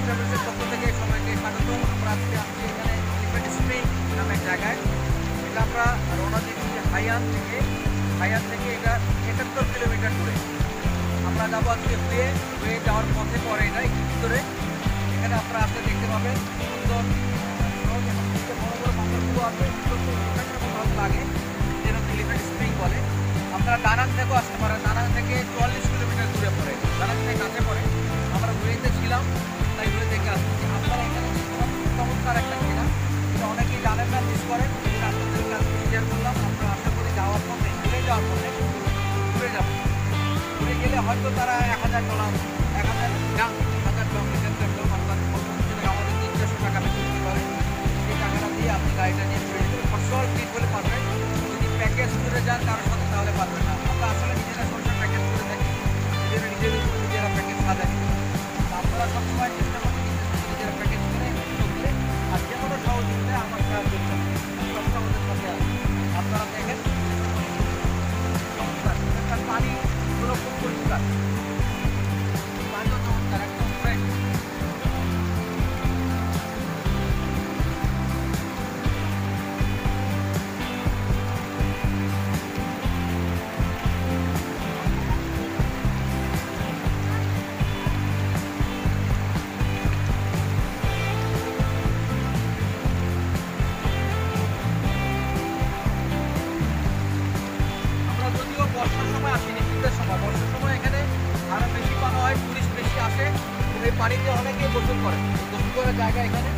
Tour ট্রাভেলসের পক্ষ থেকে সবাইকে স্বাগত। আমরা আজকে আজকে এখানে এলিফেন্ট স্প্রিং নামে জায়গায়। এটা আমরা রওনা দিচ্ছি হাইয়ান থেকে। হাইয়ান থেকে এটা একাত্তর কিলোমিটার দূরে। আমরা যাব আজকে হয়ে। হয়ে যাওয়ার পথে পরে এটা একটু ভিতরে। এখানে আপনারা আসতে দেখতে পাবেন সুন্দর বড় বড় বাংলাগুলো আছে। লাগে যেরকম এলিফেন্ট স্প্রিং বলে। আপনারা দানান থেকেও আসতে পারেন। দানান থেকে চল পথে ঘুরে গেলে হয়তো তারা এক হাজার ডলার, এক হাজার এক হাজার পরবর্তী আমাদের তিন চারশো টাকা দিতে সেই টাকাটা দিয়ে আপনি গাড়িটা নিয়ে ঘুরে যেতে পার্সোনাল ট্রিপ হলে যদি প্যাকেজ করে যান, কারোর সাথে তাহলে পারবেন না। আসলে নিজেরা সরষের প্যাকেজ করে থাকি। নিজেরা নিজেদের নিজেরা প্যাকেজ সাজাই। আপনারা সবসময় চেষ্টা সময় আসেনি শীতের সময়। বর্ষার সময় এখানে আরও বেশি পাওয়া হয় টুরিস্ট বেশি আসে। এই পানিতে অনেকেই গোসল করে। গোসল করার জায়গা এখানে।